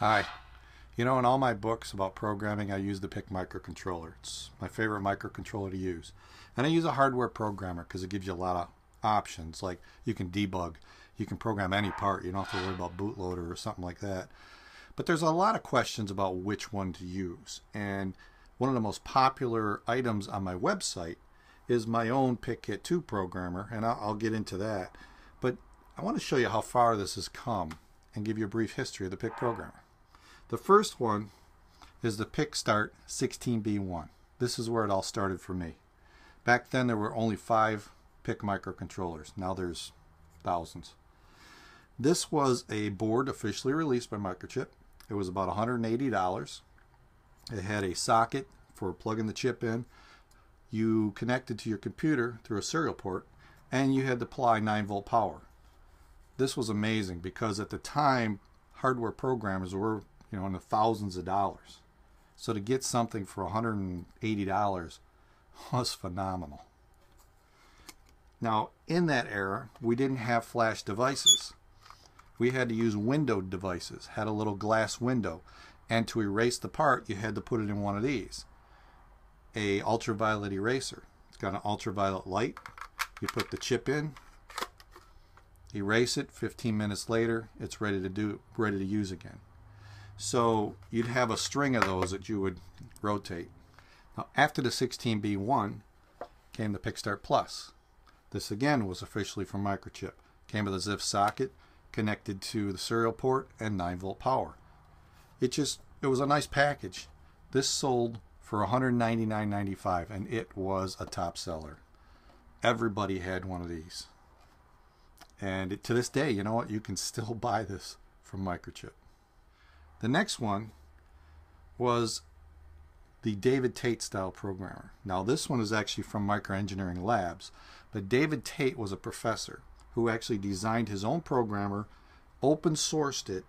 Hi. You know, in all my books about programming, I use the PIC microcontroller. It's my favorite microcontroller to use. And I use a hardware programmer because it gives you a lot of options. Like you can debug, you can program any part. You don't have to worry about bootloader or something like that. But there's a lot of questions about which one to use. And one of the most popular items on my website is my own PicKit 2 programmer, and I'll, I'll get into that. But I want to show you how far this has come and give you a brief history of the PIC programmer. The first one is the PicStart 16B1. This is where it all started for me. Back then there were only five PIC microcontrollers. Now there's thousands. This was a board officially released by Microchip. It was about $180. It had a socket for plugging the chip in. You connected to your computer through a serial port and you had to apply 9 volt power. This was amazing because at the time hardware programmers were you know in the thousands of dollars. So to get something for $180 was phenomenal. Now, in that era, we didn't have flash devices. We had to use windowed devices, had a little glass window. And to erase the part, you had to put it in one of these. A ultraviolet eraser. It's got an ultraviolet light. You put the chip in, erase it, 15 minutes later, it's ready to do ready to use again. So you'd have a string of those that you would rotate. Now after the 16B1 came the PicStart Plus. This again was officially from Microchip. Came with a ZIF socket connected to the serial port and 9 volt power. It just it was a nice package. This sold for $199.95 and it was a top seller. Everybody had one of these. And to this day, you know what? You can still buy this from Microchip. The next one was the David Tait style programmer. Now this one is actually from Microengineering Labs, but David Tait was a professor who actually designed his own programmer, open sourced it,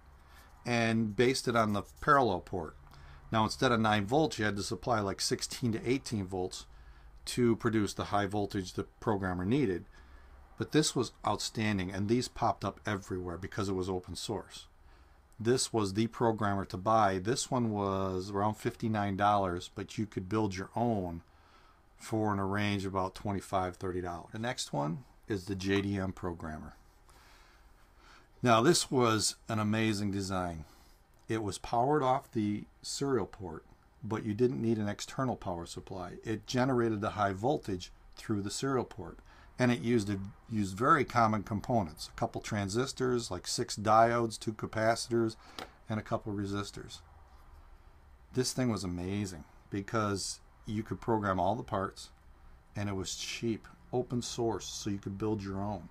and based it on the parallel port. Now instead of 9 volts, you had to supply like 16 to 18 volts to produce the high voltage the programmer needed. But this was outstanding, and these popped up everywhere because it was open source this was the programmer to buy. This one was around $59, but you could build your own for in a range of about $25, $30. The next one is the JDM programmer. Now this was an amazing design. It was powered off the serial port, but you didn't need an external power supply. It generated the high voltage through the serial port and it used used very common components a couple transistors like six diodes two capacitors and a couple resistors. This thing was amazing because you could program all the parts and it was cheap open source so you could build your own.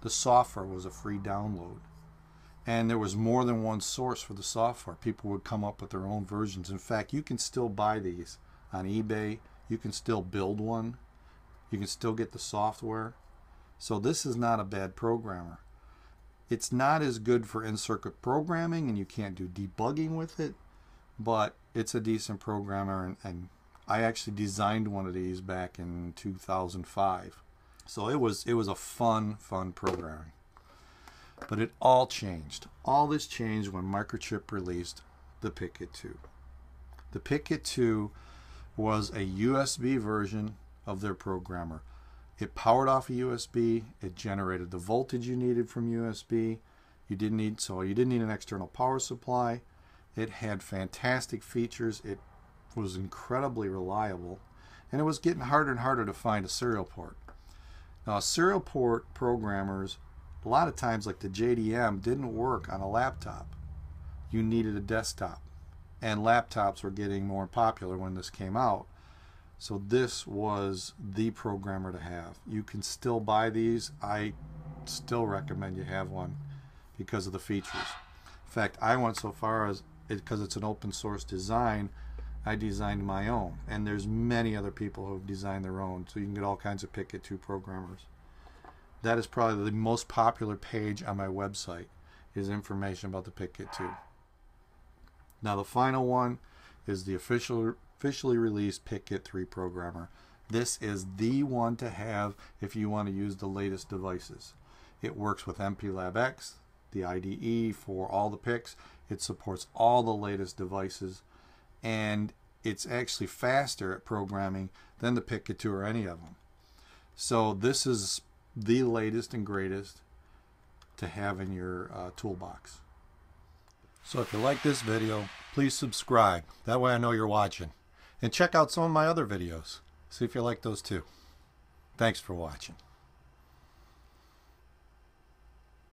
The software was a free download and there was more than one source for the software. People would come up with their own versions. In fact you can still buy these on ebay. You can still build one you can still get the software. So this is not a bad programmer. It's not as good for in-circuit programming and you can't do debugging with it, but it's a decent programmer and, and I actually designed one of these back in 2005. So it was it was a fun fun programming. But it all changed. All this changed when Microchip released the PicKit 2. The PicKit 2 was a USB version of their programmer. It powered off a USB. It generated the voltage you needed from USB. You didn't need so you didn't need an external power supply. It had fantastic features. It was incredibly reliable, and it was getting harder and harder to find a serial port. Now, serial port programmers, a lot of times, like the JDM, didn't work on a laptop. You needed a desktop, and laptops were getting more popular when this came out. So this was the programmer to have. You can still buy these. I still recommend you have one because of the features. In fact, I went so far as because it, it's an open source design, I designed my own. And there's many other people who have designed their own. So you can get all kinds of PicKit 2 programmers. That is probably the most popular page on my website is information about the PicKit 2. Now the final one is the official officially released PicKit 3 programmer. This is the one to have if you want to use the latest devices. It works with MPLAB X, the IDE for all the PICs. It supports all the latest devices and it's actually faster at programming than the PicKit 2 or any of them. So this is the latest and greatest to have in your uh, toolbox. So if you like this video, please subscribe. That way I know you're watching. And check out some of my other videos. See if you like those too. Thanks for watching.